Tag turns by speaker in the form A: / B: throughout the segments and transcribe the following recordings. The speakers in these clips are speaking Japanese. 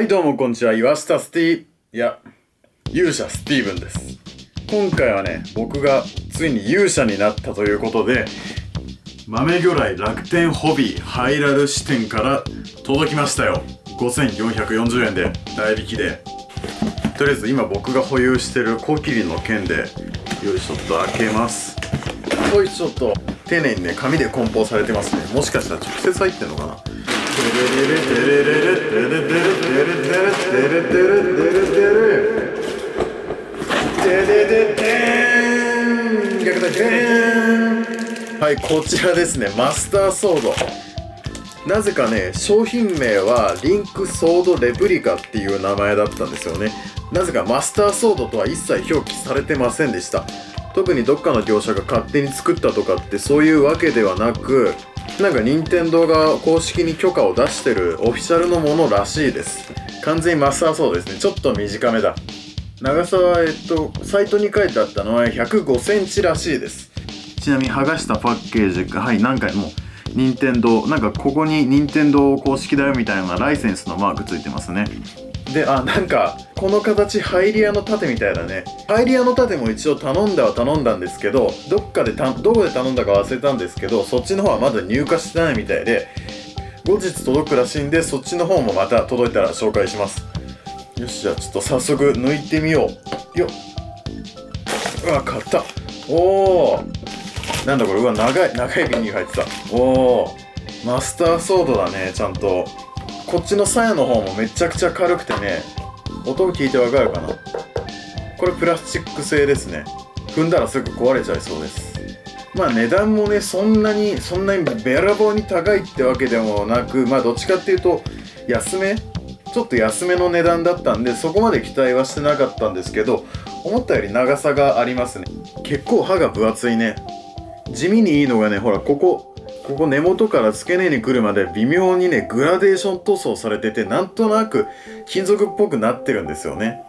A: はいどうもこんにちは。岩下スティ。いや勇者スティーブンです。今回はね僕がついに勇者になったということで豆魚雷楽天ホビーハイラル支店から届きましたよ。5440円で代引きで。とりあえず今僕が保有してるコキリの剣でよいしょっと開けます。よいしょっと。丁寧にね紙で梱包されてますね。もしかしたら直接入ってんのかなはいこちらですね。マスターソード。なぜかね商品名はリンクソードレプリカっていう名前だったんですよね。なぜかマスターソードとは一切表記されてませんでした。特にどっかの業者が勝手に作ったとかってそういうわけではなくなんか任天堂が公式に許可を出してるオフィシャルのものらしいです。完全にマスターソードですね。ちょっと短めだ。長さはえっとサイトに書いてあったのは105センチらしいです。ちなみに剥がしたパッケージがはい何回も任天堂なんかここに任天堂公式だよみたいなライセンスのマークついてますね。であなんかこの形ハイリアの盾みたいだね。ハイリアの盾も一応頼んだは頼んだんですけどどっかでたどこで頼んだか忘れたんですけどそっちの方はまだ入荷してないみたいで後日届くらしいんでそっちの方もまた届いたら紹介します。よしじゃあちょっと早速抜いてみよう。よっ。うわ買った。おおなんだこれ。うわ長い長い瓶に入ってた。おおマスターソードだねちゃんと。こっちの鞘の方もめちゃくちゃ軽くてね音を聞いてわかるかな。これプラスチック製ですね。踏んだらすぐ壊れちゃいそうです。まあ値段もねそんなにそんなにべらぼうに高いってわけでもなくまあどっちかっていうと安めちょっと安めの値段だったんでそこまで期待はしてなかったんですけど思ったより長さがありますね。結構刃が分厚いね。地味にいいのがねほらここ。ここ根元から付け根に来るまで微妙にねグラデーション塗装されててなんとなく金属っぽくなってるんですよね。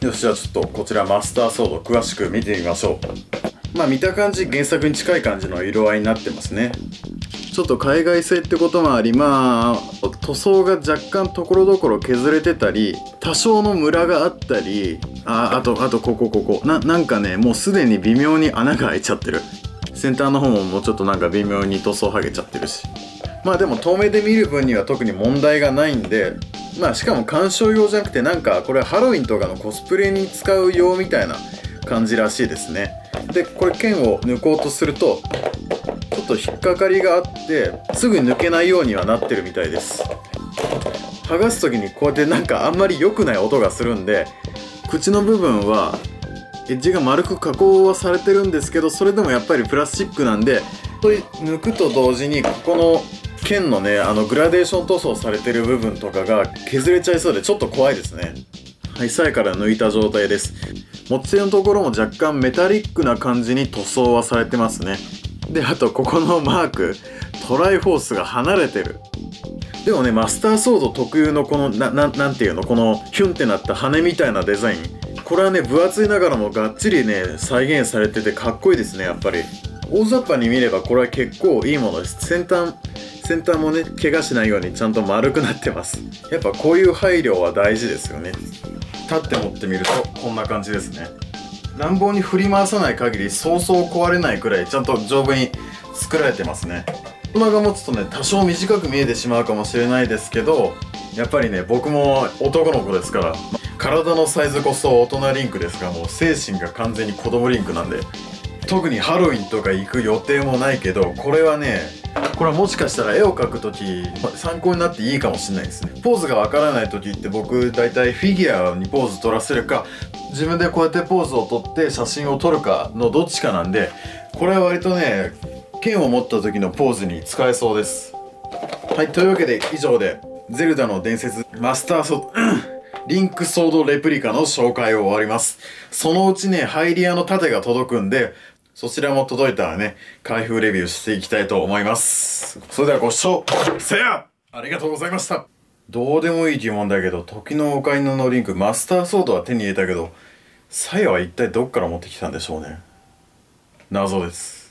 A: よしじゃあちょっとこちらマスターソード詳しく見てみましょう。まあ見た感じ原作に近い感じの色合いになってますね。ちょっと海外製ってこともありまあ塗装が若干ところどころ削れてたり多少のムラがあったりああとあとここここ。ななんかねもうすでに微妙に穴が開いちゃってる。センターの方ももうちょっとなんか微妙に塗装剥げちゃってるし。まあでも遠目で見る分には特に問題がないんでまあしかも鑑賞用じゃなくてなんかこれハロウィンとかのコスプレに使う用みたいな感じらしいですね。でこれ剣を抜こうとするとちょっと引っかかりがあってすぐ抜けないようにはなってるみたいです。剥がす時にこうやってなんかあんまり良くない音がするんで口の部分はエッジが丸く加工はされてるんですけどそれでもやっぱりプラスチックなんで抜くと同時にここの剣のねあのグラデーション塗装されてる部分とかが削れちゃいそうでちょっと怖いですね。はい鞘から抜いた状態です。持ち手のところも若干メタリックな感じに塗装はされてますね。であとここのマークトライフォースが離れてる。でもねマスターソード特有のこのなななんていうの？このヒュンってなった羽みたいなデザイン。これはね分厚いながらもがっちりね再現されててかっこいいですねやっぱり。大雑把に見ればこれは結構いいものです。先端先端もね怪我しないようにちゃんと丸くなってます。やっぱこういう配慮は大事ですよね。立って持ってみるとこんな感じですね。乱暴に振り回さない限りそうそう壊れないくらいちゃんと丈夫に作られてますね。大人が持つとね多少短く見えてしまうかもしれないですけどやっぱりね僕も男の子ですから体のサイズこそ大人リンクですがもう精神が完全に子供リンクなんで特にハロウィンとか行く予定もないけどこれはねこれはもしかしたら絵を描く時参考になっていいかもしれないですね。ポーズがわからない時って僕大体フィギュアにポーズ取らせるか自分でこうやってポーズを取って写真を撮るかのどっちかなんでこれは割とね剣を持った時のポーズに使えそうです。はいというわけで以上でゼルダの伝説マスターソリンクソードレプリカの紹介を終わりますそのうちねハイリアの盾が届くんでそちらも届いたらね、開封レビューしていきたいと思います。それではご視聴、せやありがとうございましたどうでもいい疑問だけど、時のオカリナのリンク、マスターソードは手に入れたけど、サヤは一体どっから持ってきたんでしょうね。謎です。